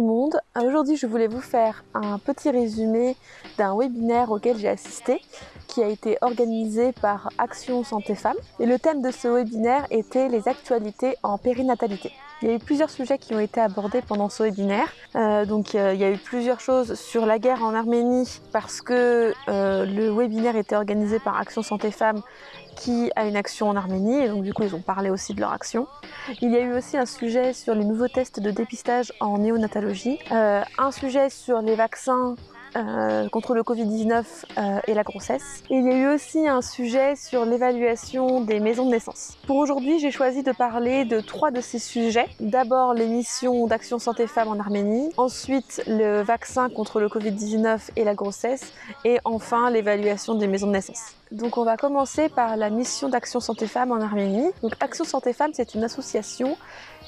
monde, aujourd'hui je voulais vous faire un petit résumé d'un webinaire auquel j'ai assisté qui a été organisé par Action Santé Femmes. Et le thème de ce webinaire était les actualités en périnatalité. Il y a eu plusieurs sujets qui ont été abordés pendant ce webinaire. Euh, donc euh, il y a eu plusieurs choses sur la guerre en Arménie parce que euh, le webinaire était organisé par Action Santé Femmes qui a une action en Arménie et donc du coup ils ont parlé aussi de leur action. Il y a eu aussi un sujet sur les nouveaux tests de dépistage en néonatologie, un sujet sur les vaccins euh, contre le Covid-19 euh, et la grossesse. il y a eu aussi un sujet sur l'évaluation des maisons de naissance. Pour aujourd'hui, j'ai choisi de parler de trois de ces sujets. D'abord, l'émission d'Action Santé Femmes en Arménie, ensuite le vaccin contre le Covid-19 et la grossesse, et enfin l'évaluation des maisons de naissance. Donc on va commencer par la mission d'Action Santé Femmes en Arménie. Donc Action Santé Femmes, c'est une association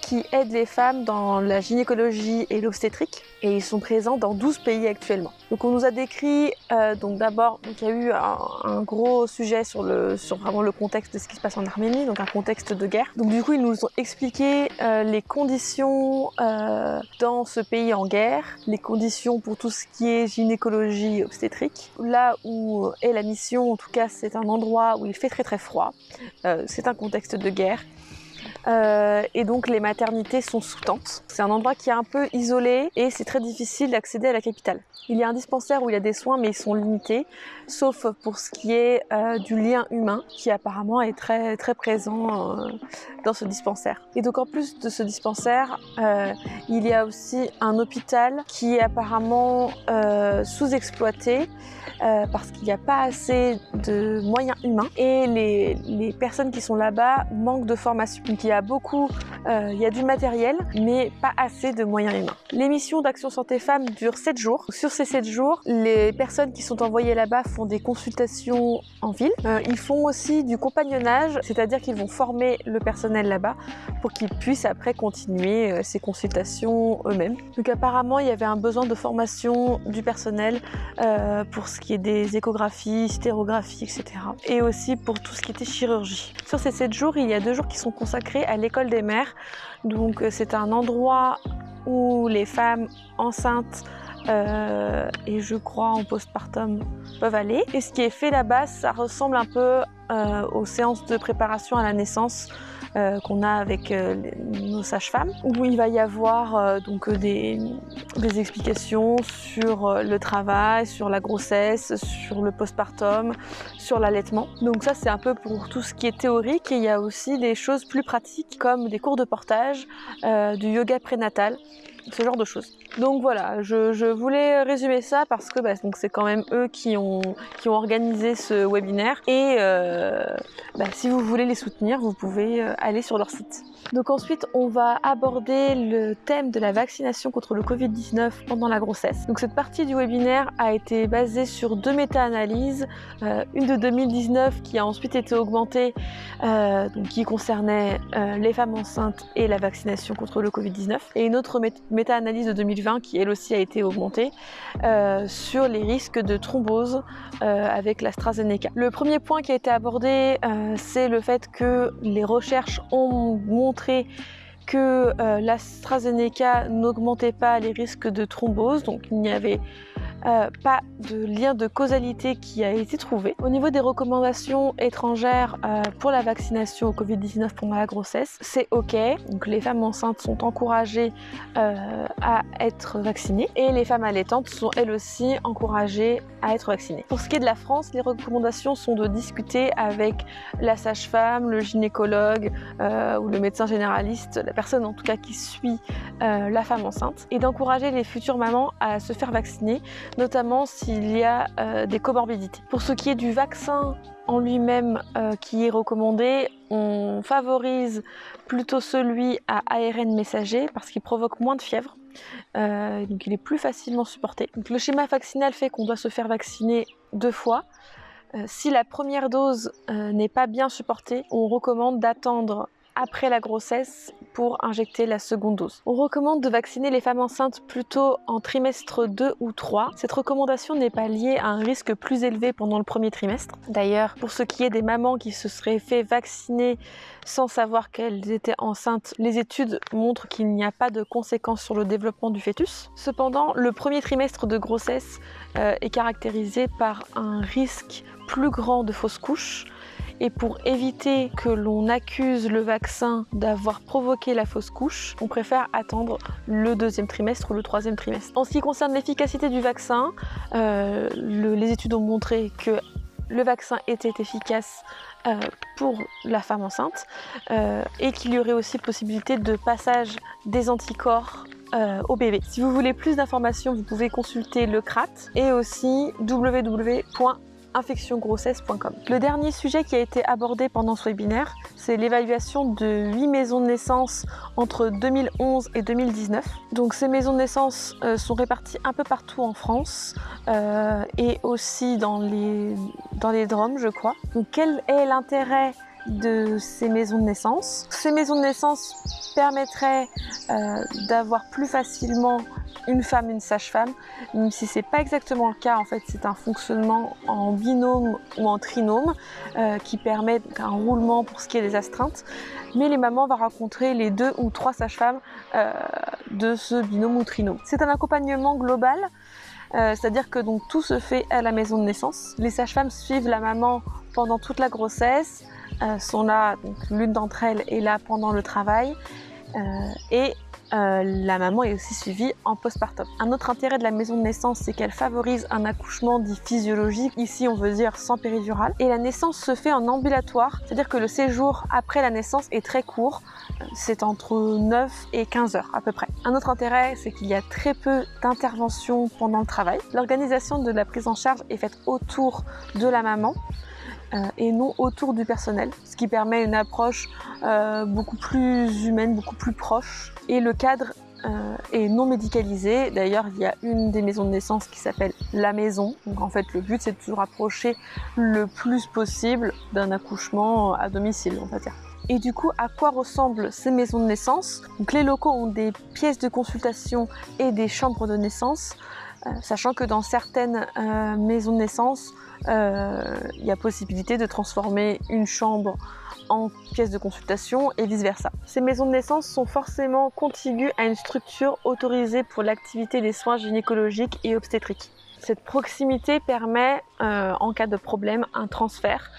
qui aide les femmes dans la gynécologie et l'obstétrique et ils sont présents dans 12 pays actuellement. Donc on nous a décrit euh, donc d'abord il y a eu un, gros sujet sur le sur vraiment le contexte de ce qui se passe en Arménie donc un contexte de guerre. Donc du coup ils nous ont expliqué euh, les conditions euh, dans ce pays en guerre, les conditions pour tout ce qui est gynécologie obstétrique. Là où est la mission en tout cas c'est un endroit où il fait très très froid. c'est un contexte de guerre euh, et donc les maternités sont sous tente. C'est un endroit qui est un peu isolé et c'est très difficile d'accéder à la capitale. Il y a un dispensaire où il y a des soins mais ils sont limités, sauf pour ce qui est euh, du lien humain qui apparemment est très très présent euh, dans ce dispensaire. Et donc en plus de ce dispensaire, il y a aussi un hôpital qui est apparemment sous-exploité parce qu'il n'y a pas assez de moyens humains et les, les personnes qui sont là-bas manquent de formation. Il y a beaucoup, euh, il y a du matériel, mais pas assez de moyens humains. L'émission d'Action Santé Femmes dure 7 jours. Sur ces 7 jours, les personnes qui sont envoyées là-bas font des consultations en ville. Euh, ils font aussi du compagnonnage, c'est-à-dire qu'ils vont former le personnel là-bas pour qu'ils puissent après continuer euh, ces consultations eux-mêmes. Donc apparemment, il y avait un besoin de formation du personnel pour ce qui est des échographies, stérographies, etc. Et aussi pour tout ce qui était chirurgie. Sur ces 7 jours, il y a deux jours qui sont consacrés à l'école des mères. Donc euh, c'est un endroit où les femmes enceintes euh, et je crois en postpartum peuvent aller. Et ce qui est fait là-bas, ça ressemble un peu euh, aux séances de préparation à la naissance euh, qu'on a avec euh, nos sages-femmes, où il va y avoir euh, donc des, des, explications sur le travail, sur la grossesse, sur le postpartum, sur l'allaitement. Donc ça c'est un peu pour tout ce qui est théorique et il y a aussi des choses plus pratiques comme des cours de portage, du yoga prénatal ce genre de choses. Donc voilà, je, voulais résumer ça parce que bah, c'est quand même eux qui ont, qui ont organisé ce webinaire et euh, bah, si vous voulez les soutenir, vous pouvez euh, aller sur leur site. Donc ensuite, on va aborder le thème de la vaccination contre le Covid-19 pendant la grossesse. Donc cette partie du webinaire a été basée sur deux méta-analyses, euh, une de 2019 qui a ensuite été augmentée, donc qui concernait les femmes enceintes et la vaccination contre le Covid-19, et une autre méta-analyse de 2020 qui elle aussi a été augmentée euh, sur les risques de thrombose euh, avec l'AstraZeneca. Le premier point qui a été abordé, euh, c'est le fait que les recherches ont montré que l'AstraZeneca n'augmentait pas les risques de thrombose, donc il n'y avait euh, pas de lien de causalité qui a été trouvé. Au niveau des recommandations étrangères euh, pour la vaccination au Covid-19 pendant la grossesse, c'est OK. Donc les femmes enceintes sont encouragées euh, à être vaccinées et les femmes allaitantes sont elles aussi encouragées à être vaccinées. Pour ce qui est de la France, les recommandations sont de discuter avec la sage-femme, le gynécologue ou le médecin généraliste, la personne en tout cas qui suit la femme enceinte, et d'encourager les futures mamans à se faire vacciner notamment s'il y a euh, des comorbidités. Pour ce qui est du vaccin en lui-même euh, qui est recommandé, on favorise plutôt celui à ARN messager parce qu'il provoque moins de fièvre. Euh, donc il est plus facilement supporté. le schéma vaccinal fait qu'on doit se faire vacciner deux fois. si la première dose n'est pas bien supportée, on recommande d'attendre après la grossesse pour injecter la seconde dose. On recommande de vacciner les femmes enceintes plutôt en trimestre 2 ou 3. Cette recommandation n'est pas liée à un risque plus élevé pendant le premier trimestre. D'ailleurs, pour ce qui est des mamans qui se seraient fait vacciner sans savoir qu'elles étaient enceintes, les études montrent qu'il n'y a pas de conséquences sur le développement du fœtus. Cependant, le premier trimestre de grossesse euh, est caractérisé par un risque plus grand de fausses couches et pour éviter que l'on accuse le vaccin d'avoir provoqué la fausse couche, on préfère attendre le deuxième trimestre ou le troisième trimestre. En ce qui concerne l'efficacité du vaccin, euh, les études ont montré que le vaccin était efficace euh, pour la femme enceinte euh, et qu'il y aurait aussi possibilité de passage des anticorps au bébé. Si vous voulez plus d'informations, vous pouvez consulter le CRAT et aussi www infectiongrossesse.com. Le dernier sujet qui a été abordé pendant ce webinaire, c'est l'évaluation de 8 maisons de naissance entre 2011 et 2019. Donc ces maisons de naissance euh, sont réparties un peu partout en France euh, et aussi dans les, dans les je crois. Donc quel est l'intérêt de ces maisons de naissance? Ces maisons de naissance permettraient euh, d'avoir plus facilement une femme, une sage-femme, même si c'est pas exactement le cas. En fait, c'est un fonctionnement en binôme ou en trinôme euh, qui permet un roulement pour ce qui est des astreintes. Mais les mamans vont rencontrer les deux ou trois sages-femmes euh, de ce binôme ou trinôme. C'est un accompagnement global. C'est-à-dire que donc tout se fait à la maison de naissance. Les sages-femmes suivent la maman pendant toute la grossesse, euh, sont là, l'une d'entre elles est là pendant le travail euh, et euh, la maman est aussi suivie en postpartum. Un autre intérêt de la maison de naissance, c'est qu'elle favorise un accouchement dit physiologique. Ici, on veut dire sans péridurale. Et la naissance se fait en ambulatoire, c'est-à-dire que le séjour après la naissance est très court. C'est entre 9 et 15 heures à peu près. Un autre intérêt, c'est qu'il y a très peu d'interventions pendant le travail. L'organisation de la prise en charge est faite autour de la maman. Euh, et non autour du personnel, ce qui permet une approche euh, beaucoup plus humaine, beaucoup plus proche. Et le cadre euh, est non médicalisé. D'ailleurs, il y a une des maisons de naissance qui s'appelle la maison. Donc en fait, le but c'est de se rapprocher le plus possible d'un accouchement à domicile, on va dire. Et du coup, à quoi ressemblent ces maisons de naissance? Donc les locaux ont des pièces de consultation et des chambres de naissance, sachant que dans certaines maisons de naissance, euh, il y a possibilité de transformer une chambre en pièce de consultation et vice-versa. Ces maisons de naissance sont forcément contiguës à une structure autorisée pour l'activité des soins gynécologiques et obstétriques. Cette proximité permet, euh, en cas de problème, un transfert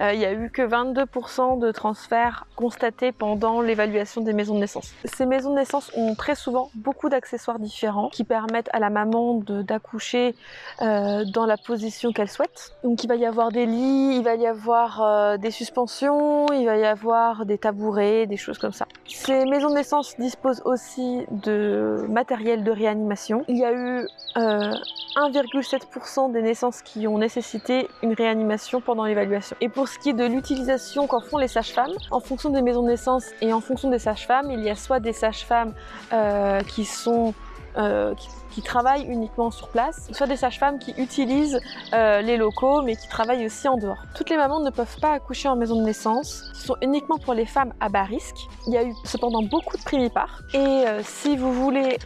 euh, il n'y a eu que 22% de transferts constatés pendant l'évaluation des maisons de naissance. Ces maisons de naissance ont très souvent beaucoup d'accessoires différents qui permettent à la maman d'accoucher euh, dans la position qu'elle souhaite. Donc il va y avoir des lits, il va y avoir euh, des suspensions, il va y avoir des tabourets, des choses comme ça. Ces maisons de naissance disposent aussi de matériel de réanimation. Il y a eu 1,7% des naissances qui ont nécessité une réanimation pendant l'évaluation. Ce qui est de l'utilisation qu'en font les sages-femmes, en fonction des maisons de naissance et en fonction des sages-femmes, il y a soit des sages-femmes euh, qui sont euh, qui, travaillent uniquement sur place, soit des sages-femmes qui utilisent euh, les locaux mais qui travaillent aussi en dehors. Toutes les mamans ne peuvent pas accoucher en maison de naissance, ce sont uniquement pour les femmes à bas risque. Il y a eu cependant beaucoup de primipares et euh, si vous voulez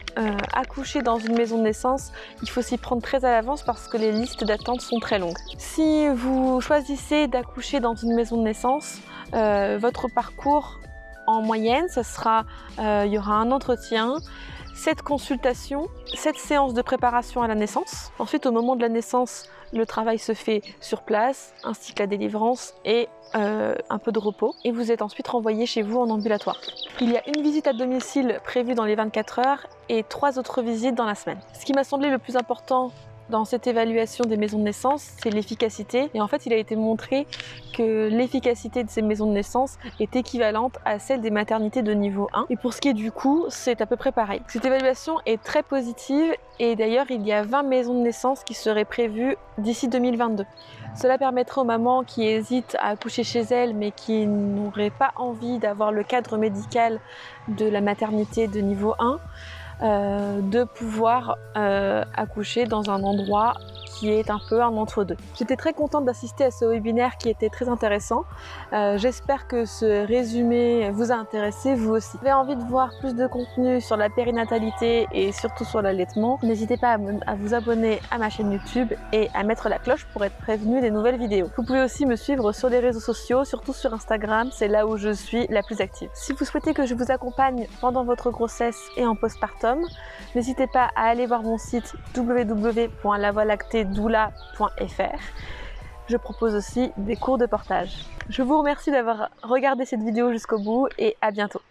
accoucher dans une maison de naissance, il faut s'y prendre très à l'avance parce que les listes d'attente sont très longues. Si vous choisissez d'accoucher dans une maison de naissance, votre parcours en moyenne, ce sera, il y aura un entretien, cette consultation, cette séance de préparation à la naissance. Ensuite, au moment de la naissance, le travail se fait sur place, ainsi que la délivrance et euh, un peu de repos. Et vous êtes ensuite renvoyé chez vous en ambulatoire. Il y a une visite à domicile prévue dans les 24 heures et trois autres visites dans la semaine. Ce qui m'a semblé le plus important dans cette évaluation des maisons de naissance, c'est l'efficacité. Et en fait, il a été montré que l'efficacité de ces maisons de naissance est équivalente à celle des maternités de niveau 1. Et pour ce qui est du coût, c'est à peu près pareil. Cette évaluation est très positive et d'ailleurs, il y a 20 maisons de naissance qui seraient prévues d'ici 2022. Cela permettrait aux mamans qui hésitent à accoucher chez elles mais qui n'auraient pas envie d'avoir le cadre médical de la maternité de niveau 1 euh, de pouvoir euh, accoucher dans un endroit qui est un peu un entre-deux. J'étais très contente d'assister à ce webinaire qui était très intéressant. Euh, j'espère que ce résumé vous a intéressé, vous aussi. Si vous avez envie de voir plus de contenu sur la périnatalité et surtout sur l'allaitement, n'hésitez pas à vous abonner à ma chaîne YouTube et à mettre la cloche pour être prévenu des nouvelles vidéos. Vous pouvez aussi me suivre sur les réseaux sociaux, surtout sur Instagram, c'est là où je suis la plus active. Si vous souhaitez que je vous accompagne pendant votre grossesse et en postpartum, n'hésitez pas à aller voir mon site www.lavoilactédoula.fr. Je propose aussi des cours de portage. Je vous remercie d'avoir regardé cette vidéo jusqu'au bout et à bientôt.